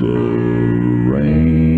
the rain.